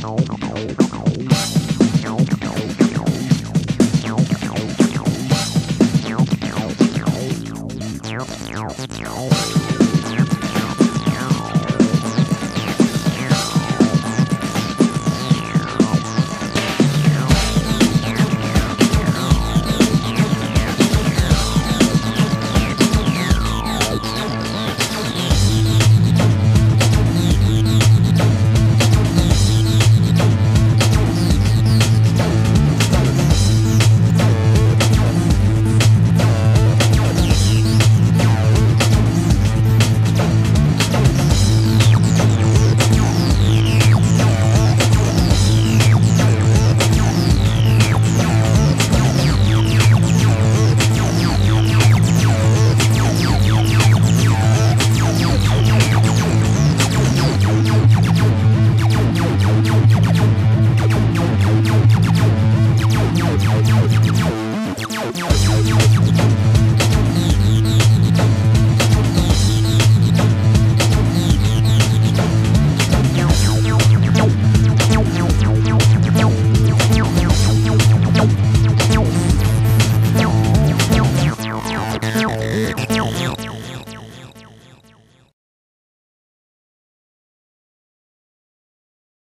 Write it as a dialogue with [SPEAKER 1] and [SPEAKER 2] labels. [SPEAKER 1] Meow.
[SPEAKER 2] Não.